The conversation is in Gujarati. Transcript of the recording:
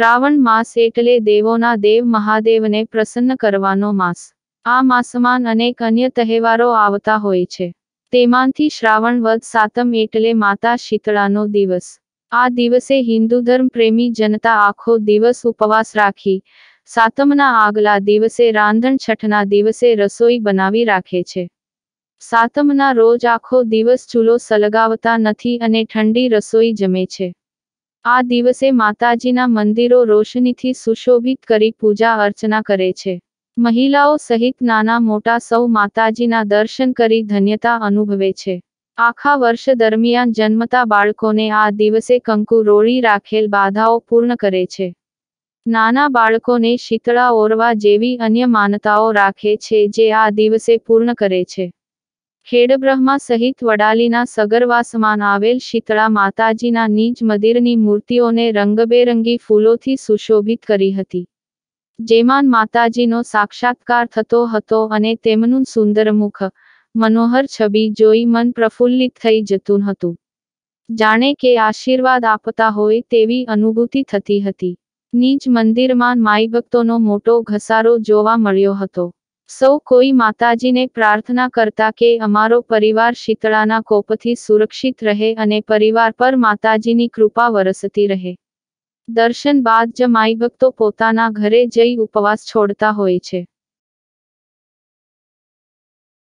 શ્રાવણ માસ એટલે દેવોના દેવ મહાદેવને પ્રસન્ન કરવાનો માસ. આ માસમાં અનેક અન્ય તહેવારો આવતા હોય છે. તેમાંથી શ્રાવણ વદ સાતમ એટલે માતા શીતળાનો દિવસ. આ દિવસે હિન્દુ ધર્મ પ્રેમી જનતા આખો દિવસ ઉપવાસ રાખી, સાતમના આગલા દિવસે રાંધણ છઠના દિવસે રસોઈ બનાવી રાખે છે. સાતમના રોજ આખો દિવસ ચૂલો સલગાવતા નથી અને ઠંડી રસોઈ જમે છે. આ દિવસે માતાજીના મંદિરો રોશનીથી સુશોભિત કરી પૂજા અર્ચના કરે છે. મહિલાઓ સહિત નાના મોટા સૌ માતાજીના દર્શન કરી ધન્યતા અનુભવે છે. આખા વર્ષ દરમિયાન જન્મતા બાળકોને આ દિવસે કંકુ રોળી રાખેલ બાધાઓ પૂર્ણ કરે છે. નાના બાળકોને શીતળા ઓરવા જેવી અન્ય માનતાઓ રાખે છે જે આ દિવસે પૂર્ણ કરે છે. ખેડબ્રહ્મા સહિત વડાલીના સગરવાસમાં આવેલ શીતળા માતાજીના નીજ મંદિરની મૂર્તિઓને રંગબેરંગી ફૂલોથી સુશોભિત કરી હતી. જેમાં માતાજીનો સાક્ષાત્કાર થતો હતો અને તેમનું સુંદર મુખ, મનોહર છબી જોઈ મન પ્રફુલ્લિત થઈ જતું હતું. જાણે કે આશીર્વાદ આપતા હોય તેવી અનુભૂતિ થતી હતી. નીજ મંદિરમાં માઈ ભક્તોનો મોટો ઘસારો જોવા મળ્યો હતો. સૌ કોઈ માતાજીને પ્રાર્થના કરતા કે અમારો પરિવાર શીતળાના કોપથી સુરક્ષિત રહે અને પરિવાર પર માતાજીની કૃપા વરસતી રહે. દર્શન બાદ જ માઈ ભક્તો પોતાના ઘરે જઈ ઉપવાસ છોડતા હોય છે.